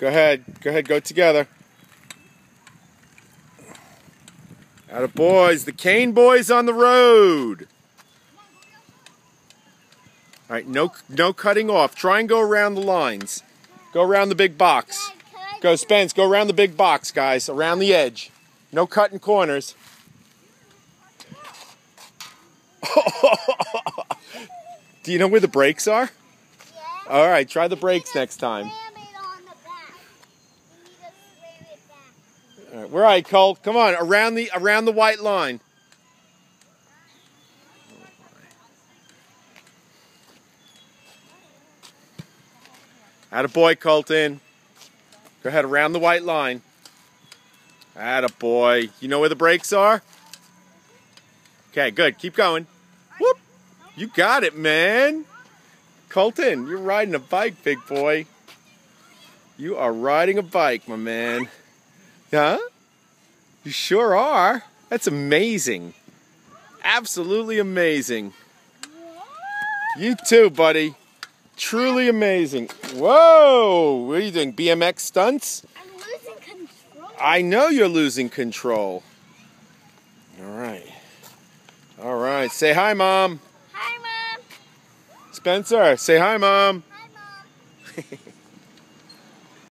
Go ahead. Go ahead. Go together. Out of boys. The Kane boys on the road. All right. No, no cutting off. Try and go around the lines. Go around the big box. Go, Spence. Go around the big box, guys. Around the edge. No cutting corners. Do you know where the brakes are? Yeah. All right, try the brakes next time. Slam it on the back. You need to slam it back. All right, where are you, Colt? Come on, around the around the white line. Atta boy, Colton. Go ahead, around the white line. Atta boy. You know where the brakes are? Okay, good. Keep going. Whoop. You got it, man. Colton, you're riding a bike, big boy. You are riding a bike, my man. Huh? You sure are. That's amazing. Absolutely amazing. You too, buddy. Truly amazing. Whoa! What are you doing? BMX stunts? I'm losing control. I know you're losing control. All right. All right. Say hi, Mom. Hi, Mom. Spencer, say hi, Mom. Hi, Mom.